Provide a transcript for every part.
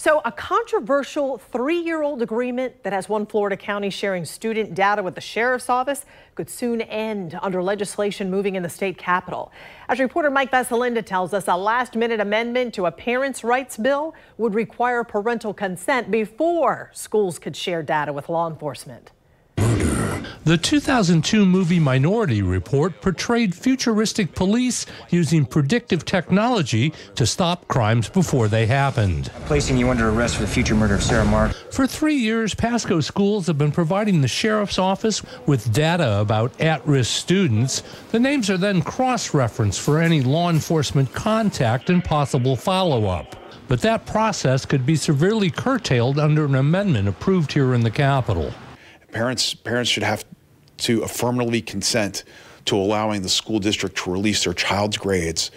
So, a controversial three year old agreement that has one Florida county sharing student data with the sheriff's office could soon end under legislation moving in the state capitol. As reporter Mike Vasilinda tells us, a last minute amendment to a parents' rights bill would require parental consent before schools could share data with law enforcement. The 2002 movie Minority Report portrayed futuristic police using predictive technology to stop crimes before they happened. Placing you under arrest for the future murder of Sarah Mark. For three years, Pasco schools have been providing the sheriff's office with data about at risk students. The names are then cross referenced for any law enforcement contact and possible follow up. But that process could be severely curtailed under an amendment approved here in the Capitol. Parents, parents should have to affirmatively consent to allowing the school district to release their child's grades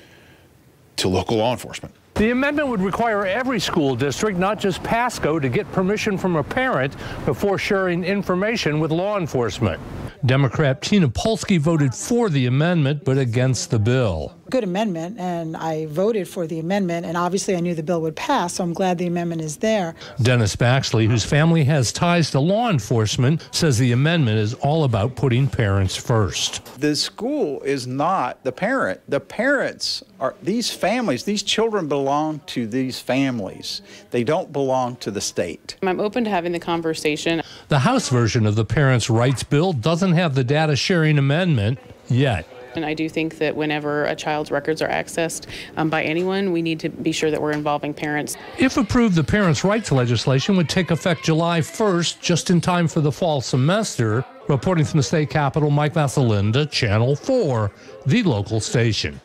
to local law enforcement. The amendment would require every school district, not just Pasco, to get permission from a parent before sharing information with law enforcement. Democrat Tina Polsky voted for the amendment but against the bill. Good amendment, and I voted for the amendment, and obviously I knew the bill would pass, so I'm glad the amendment is there. Dennis Baxley, whose family has ties to law enforcement, says the amendment is all about putting parents first. The school is not the parent. The parents are these families, these children belong to these families. They don't belong to the state. I'm open to having the conversation. The House version of the Parents' Rights Bill doesn't have the data sharing amendment yet. And I do think that whenever a child's records are accessed um, by anyone, we need to be sure that we're involving parents. If approved, the parents' rights legislation would take effect July 1st, just in time for the fall semester. Reporting from the state capitol, Mike Vasilinda, Channel 4, the local station.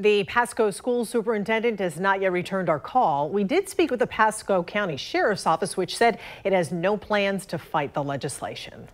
The Pasco school superintendent has not yet returned our call. We did speak with the Pasco County Sheriff's Office, which said it has no plans to fight the legislation.